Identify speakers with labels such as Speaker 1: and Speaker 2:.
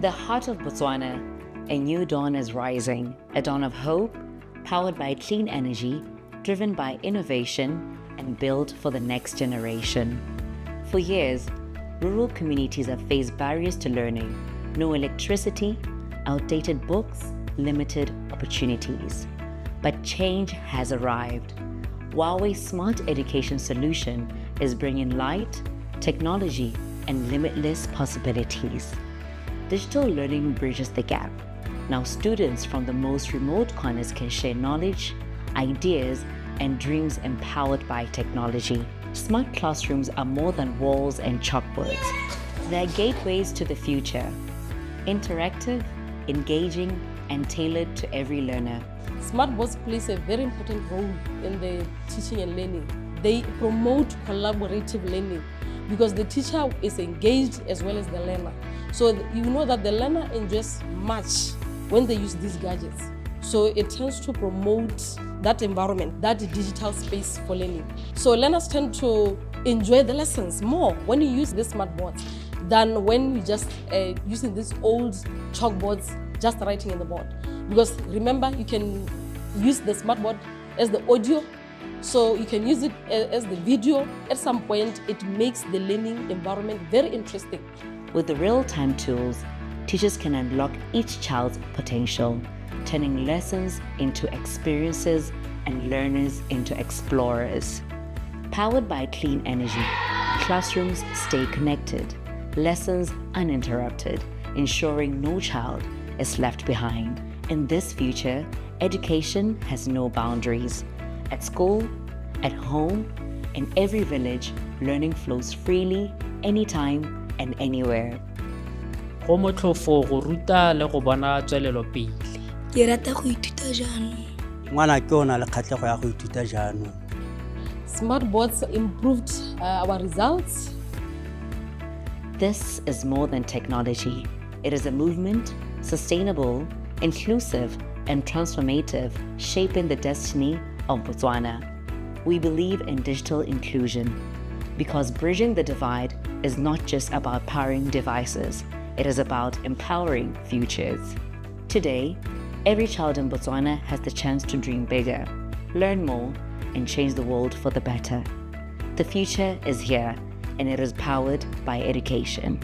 Speaker 1: the heart of Botswana, a new dawn is rising, a dawn of hope, powered by clean energy, driven by innovation, and built for the next generation. For years, rural communities have faced barriers to learning no electricity, outdated books, limited opportunities. But change has arrived. Huawei's smart education solution is bringing light, technology, and limitless possibilities. Digital learning bridges the gap. Now, students from the most remote corners can share knowledge, ideas, and dreams empowered by technology. Smart classrooms are more than walls and chalkboards. They're gateways to the future, interactive, engaging, and tailored to every learner.
Speaker 2: Smart boards plays a very important role in the teaching and learning. They promote collaborative learning because the teacher is engaged as well as the learner. So you know that the learner enjoys much when they use these gadgets. So it tends to promote that environment, that digital space for learning. So learners tend to enjoy the lessons more when you use the smart boards than when you just uh, using these old chalkboards just writing in the board. Because remember, you can use the smart board as the audio, so you can use it as the video. At some point, it makes the learning environment very interesting.
Speaker 1: With the real-time tools, teachers can unlock each child's potential, turning lessons into experiences and learners into explorers. Powered by clean energy, classrooms stay connected, lessons uninterrupted, ensuring no child is left behind. In this future, education has no boundaries. At school, at home, in every village, learning flows freely, anytime and anywhere.
Speaker 3: go motlhofo go ruta le go bona tswelelo pele
Speaker 4: ke rata go ithuta jaanong
Speaker 5: ngwana ke o na le kgatlhego ya go ithuta jaanong
Speaker 2: Smart boards improved uh, our results.
Speaker 1: This is more than technology. It is a movement, sustainable, inclusive, and transformative, shaping the destiny of Botswana. We believe in digital inclusion because bridging the divide is not just about powering devices, it is about empowering futures. Today, every child in Botswana has the chance to dream bigger, learn more, and change the world for the better. The future is here, and it is powered by education.